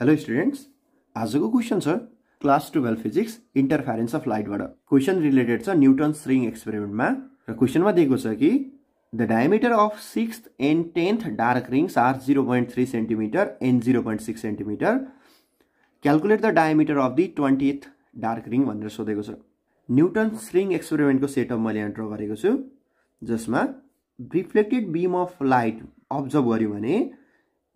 Hello students आजको question छ class twelve physics interference of लाइटबाट question related छ Newton string एक्सपेरिमेन्टमा र क्वेसनमा दिएको छ कि the diameter of six and tenth dark rings are zero point three centimetre and zero point six centimetre calculate the diameter of the twentieth dark ring भनेर सोधेको छ। न्युटन स्ट्रिङ एक्सपेरिमेन्टको सेटअप मैले यहाँ ड्र गरेको छु। जसमा reflected beam of light observe गऱ्यो भने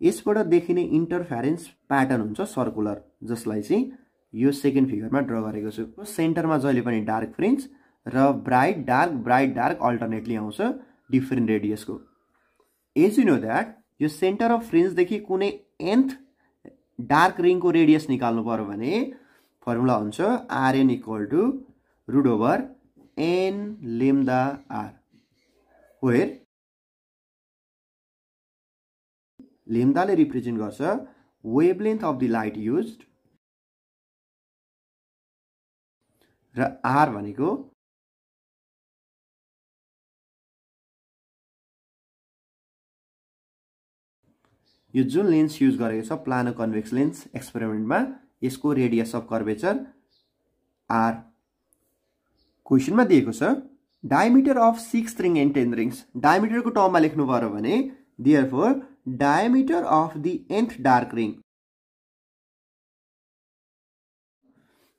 यसबाट देखिने इन्टरफेरेन्स प्याटर्न हुन्छ सर्कुलर जसलाई चाहिँ यो सेकेन्ड फिगरमा ड्र गरेको छु। सेन्टरमा जहिले पनि डार्क फ्रिन्ज र bright dark bright dark alternately आउँछ डिफ्रेन्ट रेडियसको एज यु नो द्याट यो सेन्टर अफ फ्रिन्जदेखि कुनै एन्थ डार्क रिङको रेडियस निकाल्नु पऱ्यो भने फर्मुला हुन्छ RN equal to root over N lambda R where लेम्दाले represent गर्छ। Wavelength of the light use र आर भनेको यो जुन लेन्स युज गरेको छ प्लानो कन्भेक्स लेन्स एक्सपेरिमेन्टमा यसको रेडियस अफ कर्वेचर आर क्वेसनमा दिएको छ diameter of six ring and ten rings. डायमिटरको टर्ममा लेख्नु पऱ्यो भने there four diameter of the nth dark ring.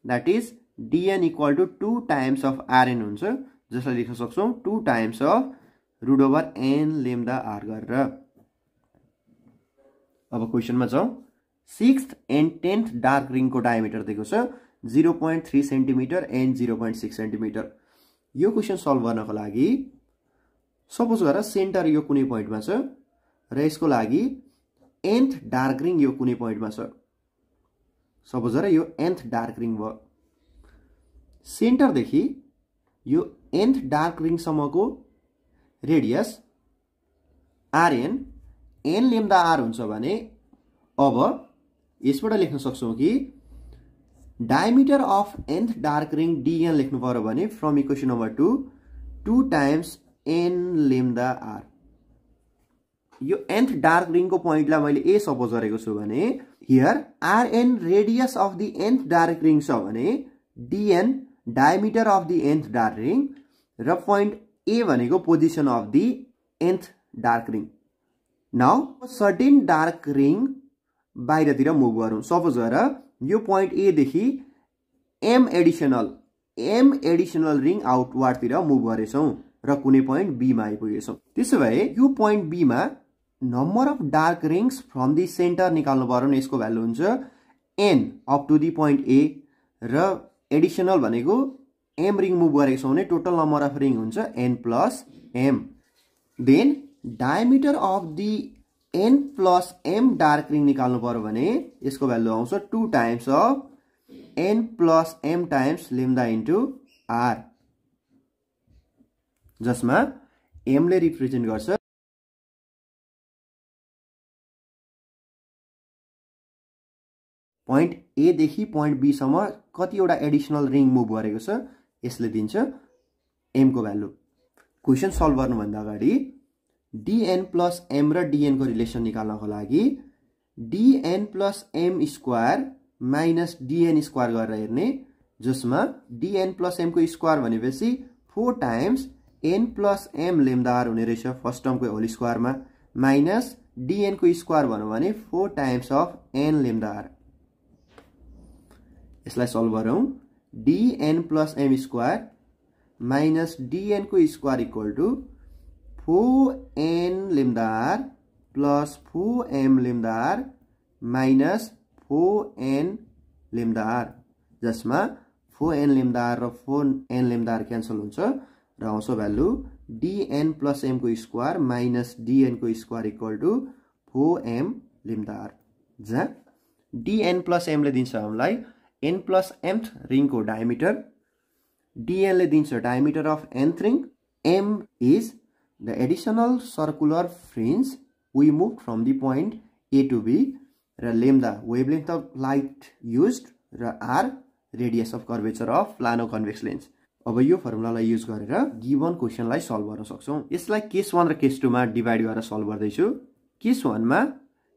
That is dn equal to 2 times of rn हुन्छ जसलाई लेख्न सक्छौँ two times of root over N lambda R गरेर। अब क्वेसनमा जाउँ। सिक्स एन्ड टेन्थ डार्क रिङको डायमिटर दिएको छ zero point three centimetre and यो क्वेसन सल्भ गर्नको लागि सपोज गर सेन्टर यो कुनै पोइन्टमा छ र यसको लागि एन्थ डार्क रिङ यो कुनै पोइन्टमा छ। सपोज र यो एन्थ डार्क रिङ भयो। सेन्टरदेखि यो nth dark रिङसम्मको radius R N N lambda R हुन्छ भने अब यसबाट लेख्न सक्छौँ कि diameter of nth dark ring D N लेख्नु पऱ्यो भने from equation number two two times N lambda R यो एन्थ डार्क रिङको पोइन्टलाई मैले ए सपोज गरेको छु भने here RN radius of the nth dark ring छ भने DN diameter of the nth dark ring र पोइन्ट ए भनेको position of the nth dark ring now certain dark ring बाहिरतिर मुभ गरौँ। सपोज गरेर यो point एदेखि M additional M additional ring आउटवार्डतिर move गरेछौँ र कुनै पोइन्ट बीमा आइपुगेछौँ। त्यसो भए यो पोइन्ट बीमा number of dark rings from the centre निकाल्नु पऱ्यो भने यसको भ्यालु हुन्छ N up to the point A र एडिसनल भनेको एम रिङ मुभ गरेको छौँ भने टोटल नम्बर अफ रिङ हुन्छ N plus M then diameter of the N plus M dark ring निकाल्नु पऱ्यो भने यसको भ्यालु आउँछ two times of N plus M times lambda into R जसमा एमले रिप्रेजेन्ट गर्छ पोइन्ट एदेखि पोइन्ट बीसम्म कतिवटा एडिसनल रिङ मुभ गरेको छ यसले दिन्छ एमको भ्यालु क्वेसन सल्भ गर्नुभन्दा अगाडि डिएन प्लस एम र डिएनको रिलेसन निकाल्नको लागि DN plus M square minus DN square गरेर हेर्ने जसमा डिएन प्लस एमको स्क्वायर भनेपछि four times N plus M lambda R हुने रहेछ फर्स्ट टर्मको होल स्क्वायरमा माइनस डिएनको स्क्वायर भनौँ भने four times of N lambda R यसलाई सल्भ गरौँ। DN plus M square minus डिएनको square equal to four N lambda R plus four M lambda R minus four N lambda R जसमा four N लेम्दार र फो N लेम्दार cancel हुन्छ र आउँछ value डिएन plus एमको square minus डिएनको square equal to four M lambda R जहाँ डिएन plus एमले दिन्छ हामीलाई एन प्लस एन्थ रिङको डायमिटर डिएनले दिन्छ diameter of nth ring M is the additional circular fringes we move from the point A to B र lambda wavelength of light use र R radius of curvature of plano convex lens अब यो फर्मुलालाई use गरेर given क्वेसनलाई solve गर्न सक्छौँ। यसलाई केस वान र केस टूमा डिभाइड गरेर सल्भ गर्दैछु। केस वानमा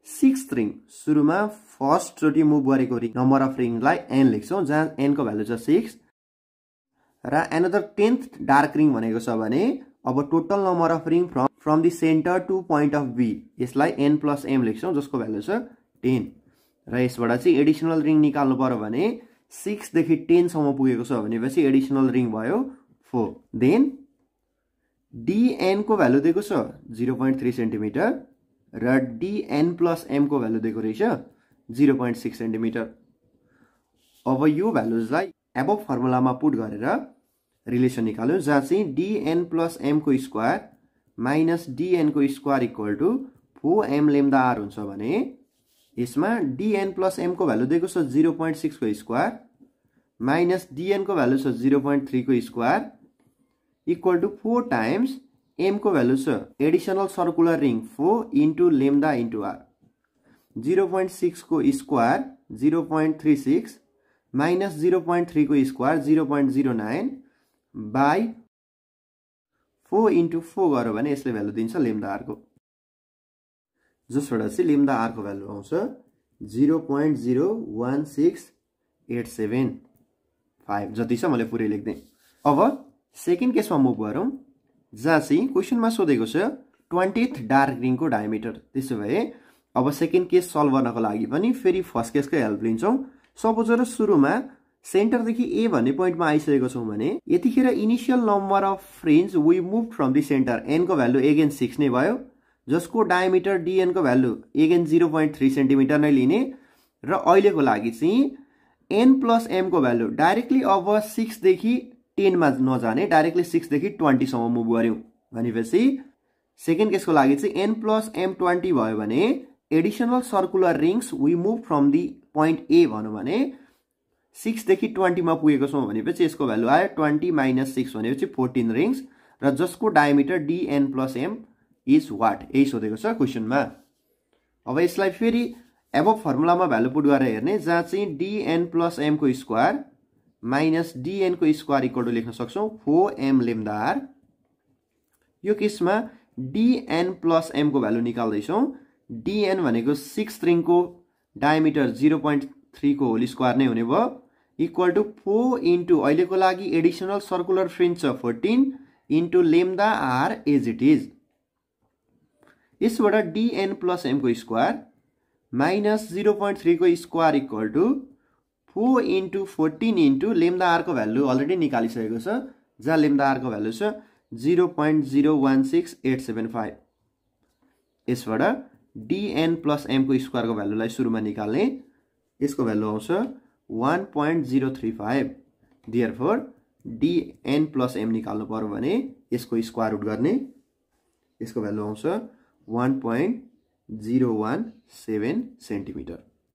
सिक्स रिङ सुरुमा फर्स्टचोटि मुभ गरेको रिङ नम्बर अफ रिङलाई एन लेख्छौँ जहाँ एनको भ्यालु छ सिक्स र एनदर टेन्थ डार्क रिङ भनेको छ भने अब total number of ring from from the centre to point of B यसलाई एन प्लस एम लेख्छौँ जसको भ्यालु छ टेन र यसबाट चाहिँ एडिसनल रिङ निकाल्नु पऱ्यो भने सिक्सदेखि टेनसम्म पुगेको छ भनेपछि एडिसनल रिङ भयो फोर देन डिएनको भ्यालु दिएको छ जिरो पोइन्ट थ्री सेन्टिमिटर र डिएन प्लस एमको भ्यालु दिएको रहेछ जिरो पोइन्ट सिक्स सेन्टिमिटर अब यो भ्यालुजलाई एबभ फर्मुलामा पुट गरेर रिलेसन निकाल्यो जहाँ चाहिँ डिएन प्लस एमको square minus डिएनको square equal to four M lambda R हुन्छ भने यसमा डिएन प्लस एमको भ्यालु दिएको छ जिरो पोइन्ट सिक्सको स्क्वायर माइनस डिएनको भ्यालु छ zero point थ्रीको square equal to four times एमको value छ additional circular ring four into lambda into R zero point सिक्सको square zero point three six minus zero point थ्रीको square zero point zero nine by four into four गऱ्यो भने यसले value दिन्छ lambda आरको जसबाट चाहिँ lambda आरको value आउँछ zero point zero one six eight seven five जति छ मैले पुरै लेख्दै। अब सेकेन्ड केसमा मुभ गरौँ। जहाँ चाहिँ क्वेसनमा सोधेको छ ट्वेन्टिथ डार्क रिङको डायमिटर त्यसो भए अब सेकेन्ड केस सल्भ गर्नको लागि पनि फेरि फर्स्ट केसकै हेल्प लिन्छौँ। सपोज सुरुमा सेन्टरदेखि ए भन्ने पोइन्टमा आइसकेको छौँ भने यतिखेर initial number of friends we move from the centre Enco value again six नै भयो जसको diameter डिएनको value again zero point three centimetre नै लिने र अहिलेको लागि चाहिँ एन प्लस एमको भ्यालु डाइरेक्टली अब सिक्सदेखि टेनमा नजाने डाइरेक्टली सिक्सदेखि ट्वेन्टीसम्म मुभ गऱ्यौँ। भनेपछि सेकेन्ड केसको लागि चाहिँ एन प्लस एम ट्वेन्टी भयो भने additional circular rings we move from the point A भनौँ भने सिक्सदेखि ट्वेन्टीमा पुगेको छौँ भनेपछि यसको भ्यालु आयो ट्वेन्टी माइनस सिक्स भनेपछि फोर्टिन रिङ्स र जसको diameter DN plus M is what यही सोधेको छ क्वेसनमा। अब यसलाई फेरि एब फर्मुलामा भ्यालु पुट गरेर हेर्ने जहाँ चाहिँ डिएन प्लस एमको स्क्वायर माइनस डिएनको स्क्वायर इक्वल टु लेख्न सक्छौँ फो एम लेमदार यो केसमा डिएन प्लस एमको भ्यालु निकाल्दैछौँ। डिएन भनेको सिक्स रिङको डायमिटर जिरो पोइन्ट थ्रीको होल स्क्वायर नै हुने भयो। इक्वल टु फोर इन्टु अहिलेको लागि एडिसनल सर्कुलर फ्रेन्च छ fourteen into lambda R as it is यसबाट डिएन प्लस एमको square minus zero point थ्रीको square equal to four into fourteen into lambda आरको value already निकालिसकेको छ। जहाँ लेम्दा आरको भ्यालु छ zero point zero one six eight seven five. यसबाट डिएन plus एमको स्क्वायरको भ्यालुलाई सुरुमा निकाल्ने। यसको भ्यालु आउँछ one point zero three five. Dear for डिएन plus am निकाल्नु पऱ्यो भने यसको स्क्वायर रुट गर्ने। यसको भ्यालु आउँछ one point zero one seven centimetre.